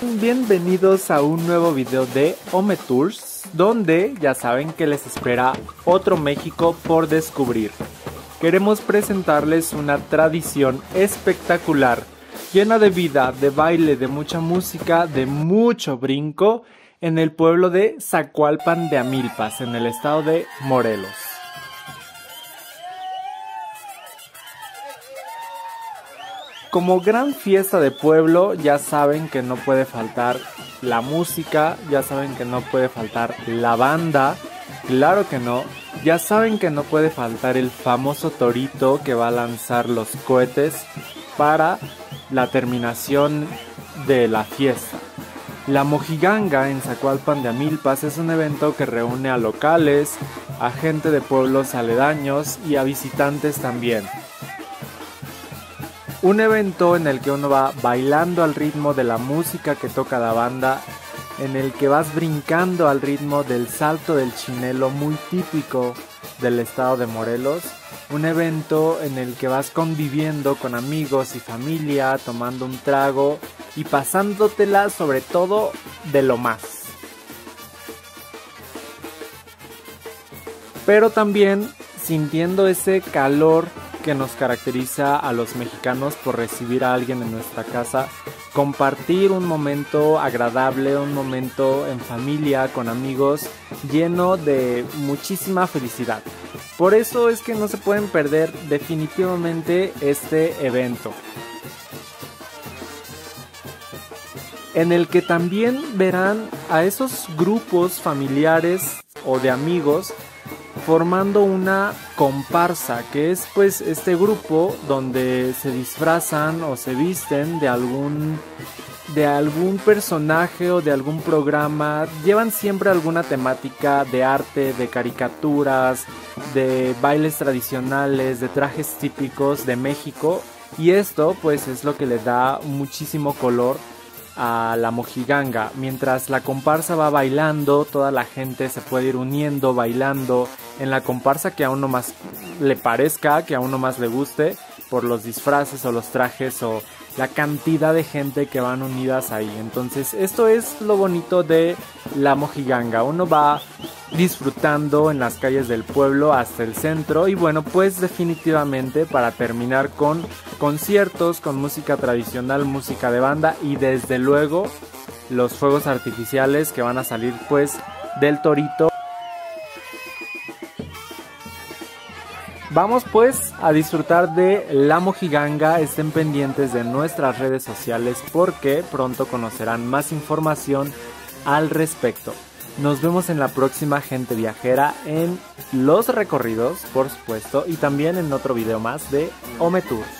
Bienvenidos a un nuevo video de Home Tours, donde ya saben que les espera otro México por descubrir. Queremos presentarles una tradición espectacular, llena de vida, de baile, de mucha música, de mucho brinco, en el pueblo de Zacualpan de Amilpas, en el estado de Morelos. Como gran fiesta de pueblo, ya saben que no puede faltar la música, ya saben que no puede faltar la banda, claro que no, ya saben que no puede faltar el famoso torito que va a lanzar los cohetes para la terminación de la fiesta. La Mojiganga en Zacualpan de Amilpas es un evento que reúne a locales, a gente de pueblos aledaños y a visitantes también. Un evento en el que uno va bailando al ritmo de la música que toca la banda, en el que vas brincando al ritmo del salto del chinelo muy típico del estado de Morelos. Un evento en el que vas conviviendo con amigos y familia, tomando un trago y pasándotela sobre todo de lo más. Pero también sintiendo ese calor que nos caracteriza a los mexicanos por recibir a alguien en nuestra casa, compartir un momento agradable, un momento en familia, con amigos, lleno de muchísima felicidad. Por eso es que no se pueden perder definitivamente este evento. En el que también verán a esos grupos familiares o de amigos formando una comparsa, que es pues este grupo donde se disfrazan o se visten de algún de algún personaje o de algún programa, llevan siempre alguna temática de arte, de caricaturas, de bailes tradicionales, de trajes típicos de México. Y esto pues es lo que le da muchísimo color a la mojiganga. Mientras la comparsa va bailando, toda la gente se puede ir uniendo, bailando en la comparsa que a uno más le parezca, que a uno más le guste, por los disfraces o los trajes o la cantidad de gente que van unidas ahí. Entonces, esto es lo bonito de la mojiganga. Uno va disfrutando en las calles del pueblo hasta el centro y bueno, pues definitivamente para terminar con conciertos, con música tradicional, música de banda y desde luego los fuegos artificiales que van a salir pues del torito. Vamos pues a disfrutar de la mojiganga, estén pendientes de nuestras redes sociales porque pronto conocerán más información al respecto. Nos vemos en la próxima gente viajera en los recorridos, por supuesto, y también en otro video más de Home Tours.